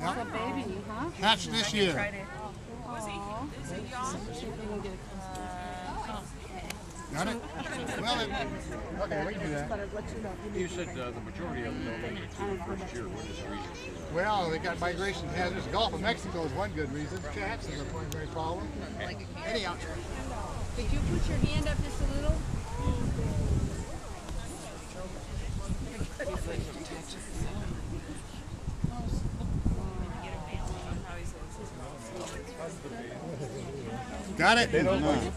Yep. It's a baby, huh? Hatched this year. Got it? Well, it, okay, we can do that. But I'd let you know. if you You said uh, the majority of them don't make it to the first year. What is the reason for that? Well, they got migration hazards. Gulf of Mexico is one good reason. Cats is a primary problem. Anyhow, Could you put your hand up just a little? Got it?